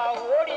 power.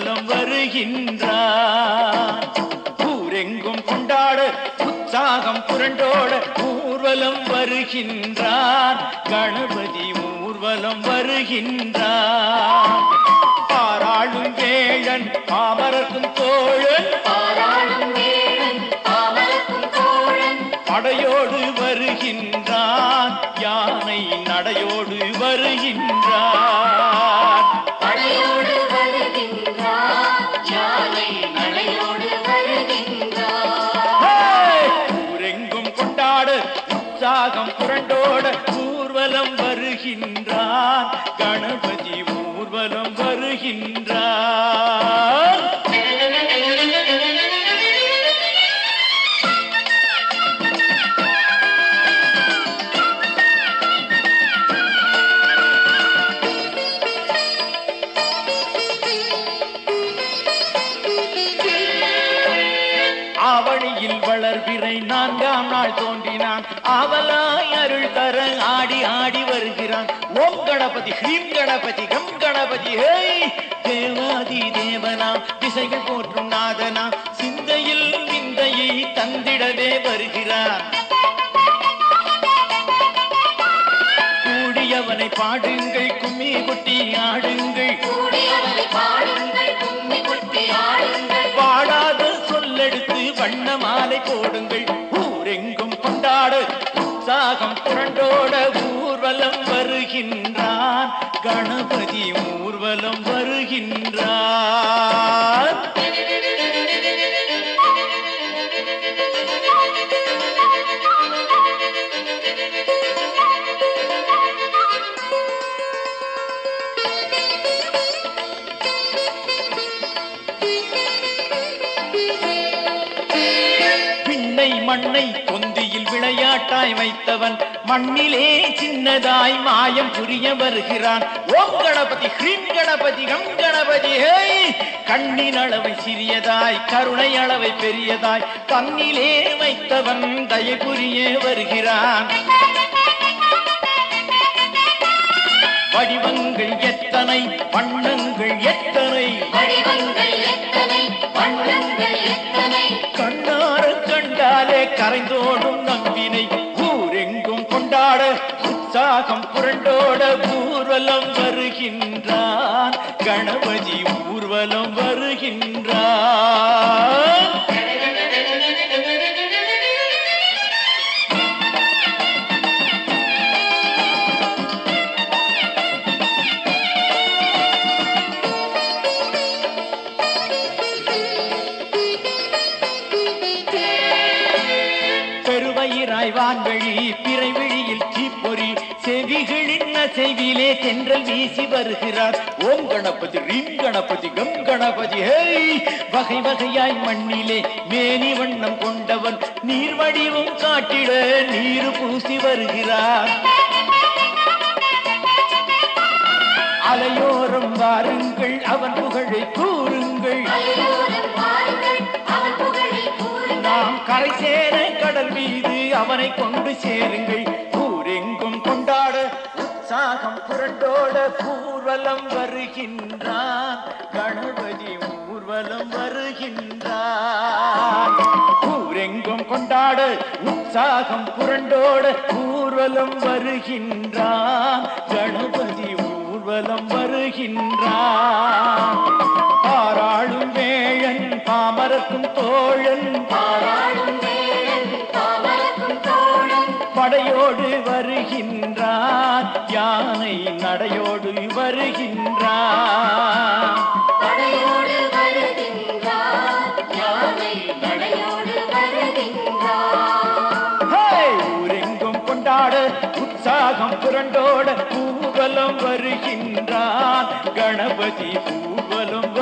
ஊர்வலம் வருகின்றான் ஊரெங்கும் கொண்டாட உற்சாகம் புரண்டோட ஊர்வலம் வருகின்றான் கணபதி ஊர்வலம் வருகின்றான் பாராளும் வேழன் பாமரக்கும் தோழன். படையோடு வருகின்றான் யானை நடையோடு வருகின்றான் ஊர்வலம் வருகின்றான் கணபதி ஊர்வலம் வருகின்றான் ஆவணியில் நான்காம் நாள் தோன்றினான். அவலாய் அருள் தர ஆடி ஆடி வருகிறான். ஓம் கணபதி ஹ்ரீம் கணபதி கம் கணபதி ஹேய். தேவாதி தேவனாம் திசைகள் போற்றும் நாதனாம் சிந்தையில் விந்தையை தந்திடவே வருகிறான் கூடியவனை பாடுங்கள் கும்மி கொட்டி ஆடுங்கள். வண்ண மாலை போடுங்கள். ஊரெங்கும் கொண்டாட. உற்சாகம் புரண்டோட ஊர்வலம் வருகின்றான். கணபதி ஊர்வலம் வருகின்றார். Thank you. மண்ணை பொந்தியில் விளையாட்டாய் வைத்தவன் மண்ணிலே சின்னதாய் மாயம் புரிய வருகிறான். ஓம் கணபதி ஹ்ரீம் கணபதி கம் கணபதி ஹேய் கண்ணின் அளவை சிறியதாய் கருணை அளவை பெரியதாய் தன்னிலே வைத்தவன் தயை புரிய வருகிறான். வடிவங்கள் எத்தனை வண்ணங்கள் எத்தனை? வடிவங்கள் எத்தனை வண்ணங்கள் எத்தனை? கண்டாலே கரைந்தோடும் நம்பினை ஊரெங்கும் கொண்டாட உற்சாகம் புரண்டோட ஊர்வலம் வருகின்றான். கணபதி ஊர்வலம் வருகின்றான். பெருவயிராய் வான்வழி பிறைவிழியில் தீப்பொறி செவிகளின் அசைவிலே தென்றல் வீசி வருகிறார். ஓம் கணபதி ரீம் கணபதி கம் கணபதி ஹேய்! வகை வகையாய் மண்ணிலே மேனி வண்ணம் கொண்டவன் நீர் வடிவம் காட்டிட நீர் பூசி வருகிறார். அலையோரம் வாருங்கள் அவன் புகழை கூறுங்கள். நாம் கரை சேர கடல் மீது அவனை கொண்டு சேருங்கள். ஊரெங்கும் கொண்டாட உற்சாகம் புரண்டோட ஊர்வலம் வருகின்றான். கணபதி ஊர்வலம் வருகின்றான். ஊரெங்கும் கொண்டாட உற்சாகம் புரண்டோட ஊர்வலம் வருகின்றான். கணபதி ஊர்வலம் வருகின்றான். பாராளும் வேழன் பாமரக்கும் தோழன். பாராளும் வேடன் படையோடு வருகின்றார். யானை நடையோடு வருகின்றார். வருகின்றார். வருகின்றார்! ஊரெங்கும் கொண்டாட உற்சாகம் புரண்டோட ஊர்வலம் வருகின்றார். கணபதி ஊர்வலம்